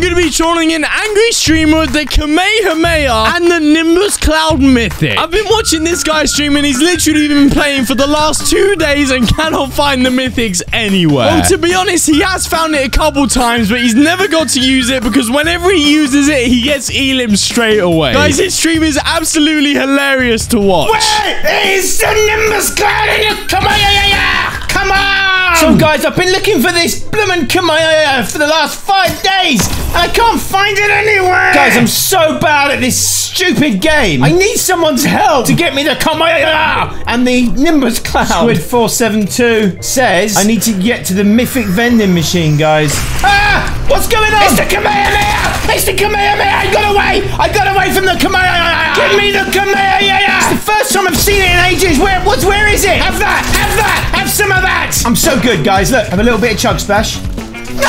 I'm going to be trolling an angry streamer, the Kamehameha, and the Nimbus Cloud Mythic. I've been watching this guy stream, and he's literally been playing for the last two days and cannot find the Mythics anywhere. Well, to be honest, he has found it a couple times, but he's never got to use it because whenever he uses it, he gets Elim straight away. Guys, his stream is absolutely hilarious to watch. Where is the Nimbus Cloud Come Come on! So, guys, I've been looking for this bloomin' Kamaya for the last five days, and I can't find it anywhere! Guys, I'm so bad at this stupid game. I need someone's help to get me the Kamaya! And the Nimbus Cloud. Squid472 says I need to get to the mythic vending machine, guys. Ah! What's going on? It's the Kamehameha! It's the Kamehameha! I got away! I got away from the Kamehameha! Give me the Kamehameha! It's the first time I've seen it in ages. Where? What's? Where is it? Have that! Have that! Some of that! I'm so good, guys. Look, have a little bit of chug splash. No!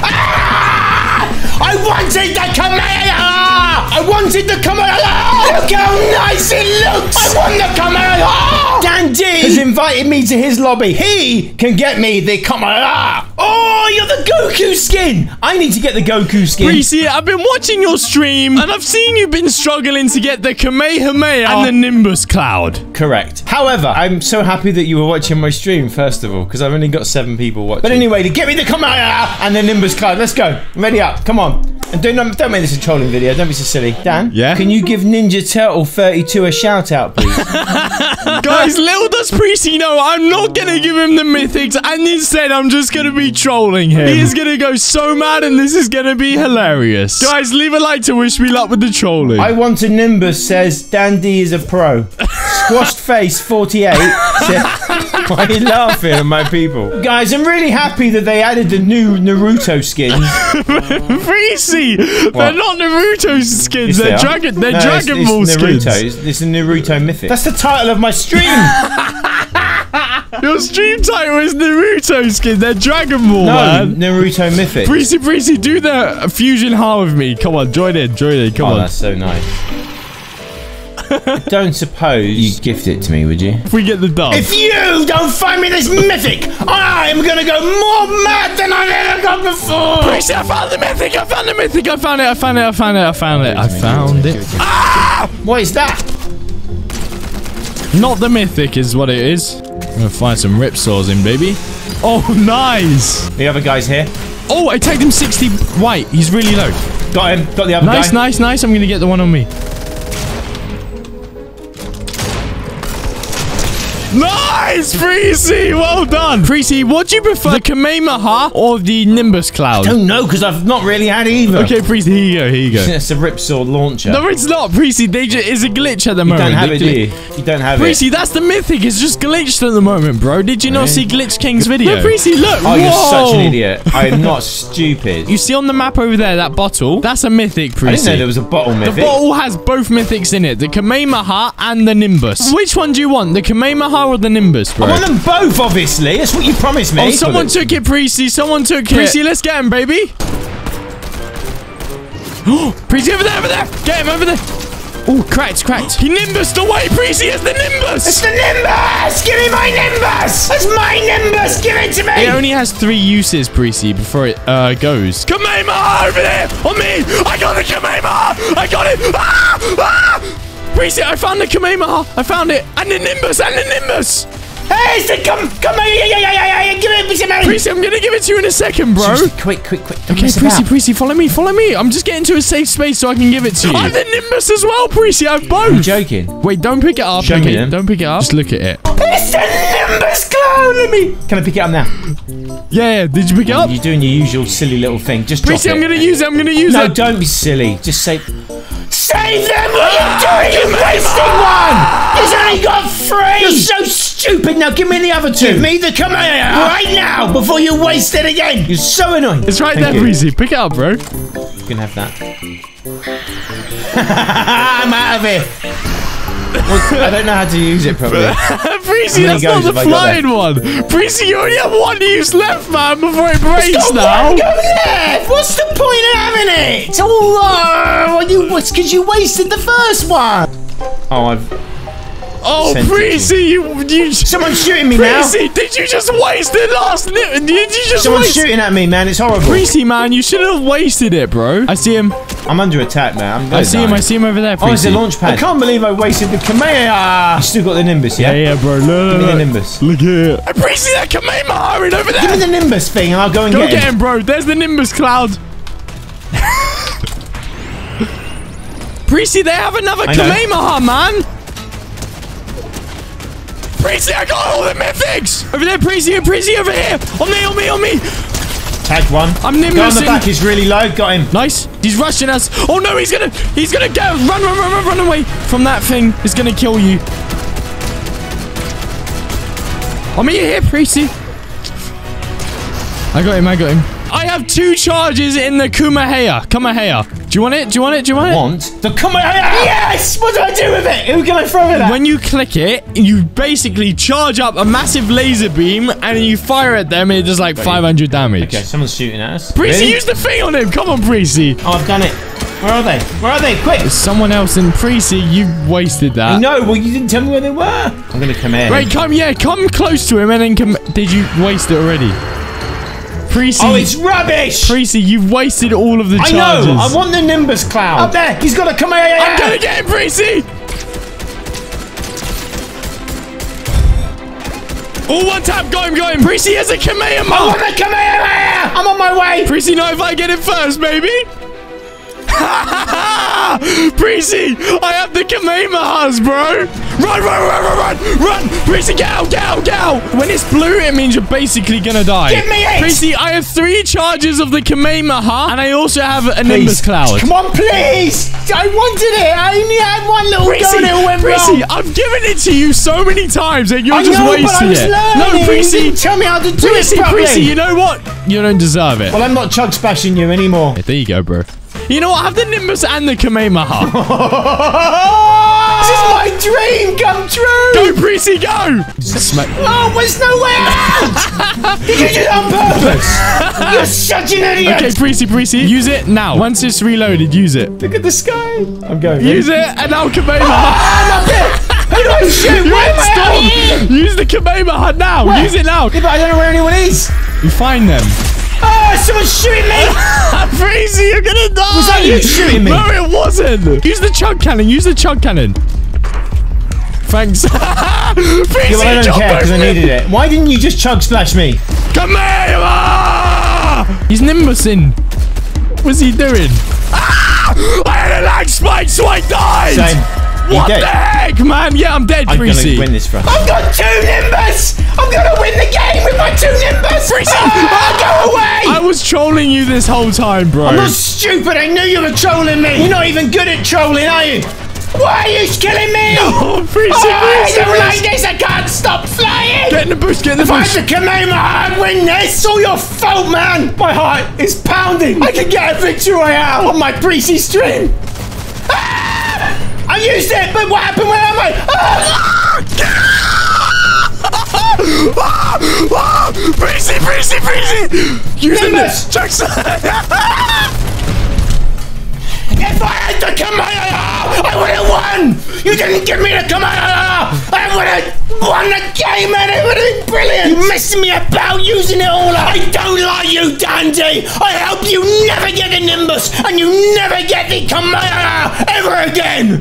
Ah! I wanted the Kamehameha! I wanted the Kamehameha! Look how nice it looks! I want the Kamehameha! Dandy has invited me to his lobby. He can get me the Kamehameha. Oh, you're the Goku skin! I need to get the Goku skin. Greasy, I've been watching your stream, and I've seen you've been struggling to get the Kamehameha and the Nimbus Cloud. Correct. However, I'm so happy that you were watching my stream, first of all, because I've only got seven people watching. But anyway, to get me the Kamehameha and the Nimbus Cloud. Let's go. Ready up. Come on. And don't, don't make this a trolling video. Don't be so silly. Dan? Yeah? Can you give Ninja Turtle 32 a shout out, please? Guys, little does Preecey know I'm not going to give him the mythics, and instead I'm just going to be trolling him. He is going to go so mad, and this is going to be hilarious. Guys, leave a like to wish me luck with the trolling. I want a Nimbus says Dandy is a pro. Squashed face 48 said, Why are you laughing at my people? Guys, I'm really happy that they added the new Naruto skins. Preecey! They're not Naruto skins, Yes, they're they are. Dragon, they're No, Dragon it's Ball Naruto. skins. It's, it's a Naruto mythic. That's the title of my stream. Your stream title is Naruto skin, they're Dragon Ball, no, man. Naruto mythic. Preecey, Preecey, do the fusion heart with me. Come on, join in, join in, come Oh, on. that's so nice. Don't suppose you'd gift it to me, would you? If we get the dub. If you don't find me this mythic, I'm gonna go more mad than I've ever gone before! Preecey, I found the mythic, I found the mythic, I found it, I found it, I found it, I found it, I found it. Ah! What is that? Not the mythic is what it is. I'm gonna find some rip saws in, baby. Oh, nice. The other guy's here. Oh, I tagged him 60 white. He's really low. Got him. Got the other Nice, guy. Nice, nice, nice. I'm gonna get the one on me. Nice, Preecey! Well done. Preecey, what do you prefer, the Kamehameha or the Nimbus Cloud? I don't know because I've not really had either. Okay, Preecey, here you go, here you go. It's a Ripsaw launcher. no, it's not, Preecey. They ju- it's a glitch at the moment. you don't have They it, do you? You don't have Preecey, that's the mythic. It's just glitched at the moment, bro. Did you not see Glitch King's video? No, Preecey, look. it. Oh, you're such an idiot. I am not stupid. You see on the map over there, that bottle? That's a mythic, Preecey. I didn't know there was a bottle mythic. The bottle has both mythics in it, the Kamehameha and the Nimbus. Which one do you want, the Kamehameha or the Nimbus, bro? I want them both, obviously. That's what you promised me. Oh, someone took it, Preecey. Someone took it. Preecey, let's get him, baby. Oh, Preecey, over there, over there. Get him over there. Oh, cracked, cracked. He Nimbused away. Preecey is the Nimbus. It's the Nimbus! Give me my Nimbus! That's my Nimbus! Give it to me! It only has three uses, Preecey, before it uh, goes. Kamehameha over there! On me! I got the Kamehameha! I got it! Ah! Ah! Preecey, I found the Kamehameha! I found it! And the Nimbus! And the Nimbus! Hey, it's the come, come on, yeah, yeah, yeah, yeah, yeah, give it to me! Preecey, I'm gonna give it to you in a second, bro. Seriously, quick, quick, quick. Don't Okay, mess Preecey. Preecey, follow me, follow me. I'm just getting to a safe space so I can give it to you. I have the Nimbus as well, Preecey. I have both. I'm joking. Wait, don't pick it up. Show me okay, then. don't pick it up. Just look at it. It's the Nimbus clown! Let me... Can I pick it up now? Yeah, yeah. Did you pick it oh, up? You're doing your usual silly little thing. Just drop Preecey, it. I'm gonna use it. I'm gonna use No, it. No, don't be silly. Just say. Save them! What are you doing? You're wasting one! He's only got three! You're so stupid. Now give me the other two. Give me the Kamehameha right now before you waste it again! You're so annoying. It's right Thank there, you. Preecey. Pick it up, bro. You can have that. I'm out of here. Well, I don't know how to use it properly. Preecey, How many that's not goes the have I got flying one. Preecey, you only have one use left, man, before it breaks Got now. one What's the point of having it? Oh, uh, you, it's because you wasted the first one! Oh, I've. Oh, Preecey, you, you. Someone's shooting me now. Preecey, did you just waste the last? Did you just Someone's waste? shooting at me, man. It's horrible. Preecey, man, you shouldn't have wasted it, bro. I see him. I'm under attack, man. I'm I see him. I see him over there. Oh, it's a launch pad. I can't believe I wasted the Kamehameha. You still got the Nimbus, yeah? Yeah, yeah, bro. Look, Give me the Nimbus. look here. I Preecey, that Kamehameha over Give me the Nimbus thing and I'll go and Go get, get him. him, bro. There's the Nimbus cloud. Preecey, they have another. Kamehameha, man. Preecey, I got all the mythics. Over there, Preecey, Preecey, over here. On me, on me, on me. Tag one. I'm Go on Nimbusing. the back. He's really low. Got him. Nice. He's rushing us. Oh no, he's gonna, he's gonna go. Run, run, run, run, run away from that thing. It's gonna kill you. I'm here, Preecey. I got him, I got him. I have two charges in the Kumaheya. Kumaheya. Do you want it? Do you want it? Do you want it? Want the Kamehameha? Yes! What do I do with it? Who can I throw it at? When you click it, you basically charge up a massive laser beam and you fire at them and it does like 500 damage. Okay, someone's shooting at us. Preecey, Really? use the thing on him. Come on, Preecey. Oh, I've done it. Where are they? Where are they? Quick! Someone else in Preecey, you wasted that. No, well, you didn't tell me where they were. I'm gonna come here. Wait, come, yeah, come close to him and then come. Did you waste it already? Preecey, Oh, it's rubbish! Preecey, you've wasted all of the I charges. know! I want the Nimbus cloud! Up there! He's got a Kamehameha! I'm gonna get him, Preecey! Oh, one tap, got him, got him. Preecey has a I Kamehameha! I want the Kamehameha! I'm on my way! Preecey, not if I get him first, baby! Preecey, I have the Kamehamehas, bro! Run, run, run, run, run! Run! Preecey, get out, get out, get out! When it's blue, it means you're basically gonna die. Give me it! Preecey, I have three charges of the Kamehameha, and I also have a Nimbus Cloud. Come on, please! I wanted it! I only had one little go Preecey, and it went Preecey, wrong! I've given it to you so many times, and you're I just know, but I wasting was it. learning! No, You Preecey, tell me how to do Preecey, it properly! Preecey, you know what? You don't deserve it. Well, I'm not chug splashing you anymore. There you go, bro. You know what? I have the Nimbus and the Kamehameha. this is my dream come true! go, Preecey, go! Smack. Oh, there's no way out! Did you do that on purpose? You're such an idiot! Okay, Preecey, Preecey, use it now. Once it's reloaded, use it. Look at the sky. I'm going. Use it, and now Kamehameha. Ah, I'm up here. Who do I shoot? Where am I. Use the Kamehameha now. Where? Use it now. Yeah, but I don't know where anyone is. You find them. Oh, someone's shooting me! Preecey, you're gonna die. Was that you shooting me? No, it wasn't. Use the chug cannon. Use the chug cannon. Thanks. Preecey, Yeah, well, I don't care because I needed it. Why didn't you just chug splash me? Kamehameha! He's nimbusing. What's he doing? Ah! I had a lag spike, so I died. Same. What the heck, man? Yeah, I'm dead, I'm Preecey. gonna win this for us. I've got two Nimbus! I'm gonna win the game with my two Nimbus! Preecey! Ah, go away! I was trolling you this whole time, bro. I'm not stupid. I knew you were trolling me. You're not even good at trolling, are you? Why are you killing me? Oh, Preecey, Oh, I Preecey, don't like this. I can't stop flying. Get in the bush, get in the If I bush. had the Kamehameha, I'd win this. It's all your fault, man. My heart is pounding. I can get a victory royale on my Precy stream. Ah! Used it, but what happened? Am I? Ah! Ah! Preecey, Preecey, Preecey. Use the Nimbus. Jackson. If I had the Kamehameha, I would have won! You didn't give me the Kamehameha! I would have won the game and it would have been brilliant! You messing me about using it all up! I don't like you, Dandy! I hope you never get the Nimbus and you never get the Kamehameha ever again!